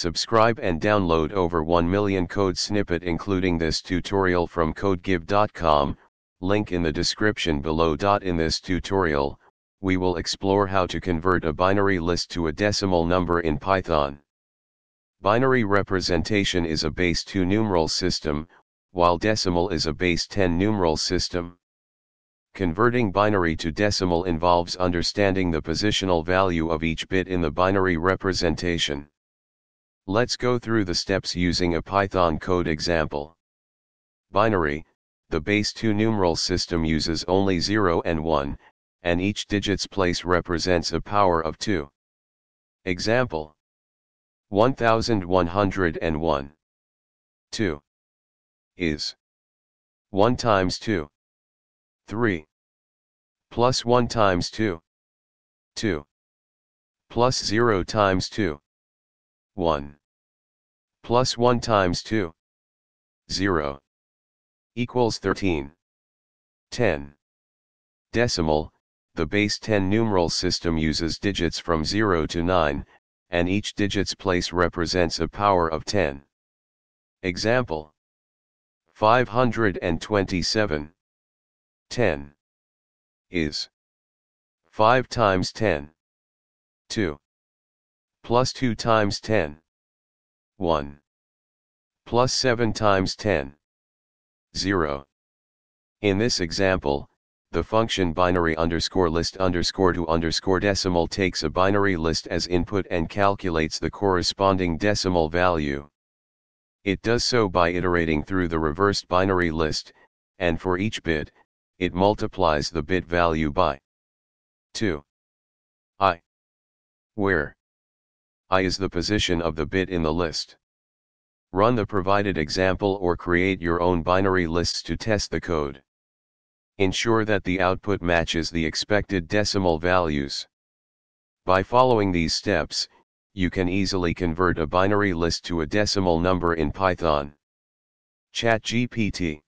Subscribe and download over 1 million code snippet including this tutorial from codegive.com, link in the description below. In this tutorial, we will explore how to convert a binary list to a decimal number in Python. Binary representation is a base 2 numeral system, while decimal is a base 10 numeral system. Converting binary to decimal involves understanding the positional value of each bit in the binary representation. Let's go through the steps using a Python code example. Binary, the base 2 numeral system uses only 0 and 1, and each digit's place represents a power of 2. Example 1101 2 is 1 times 2 3 plus 1 times 2 2 plus 0 times 2 1 plus 1 times 2 0 equals 13 10 decimal. The base 10 numeral system uses digits from 0 to 9 and each digit's place represents a power of 10 example. 527 10 is. 5 times 10 2 plus 2 times 10 1 plus 7 times 10 0 in this example the function binary underscore list underscore to underscore decimal takes a binary list as input and calculates the corresponding decimal value. It does so by iterating through the reversed binary list, and for each bit, it multiplies the bit value by 2. i. Where i is the position of the bit in the list. Run the provided example or create your own binary lists to test the code. Ensure that the output matches the expected decimal values. By following these steps, you can easily convert a binary list to a decimal number in Python. ChatGPT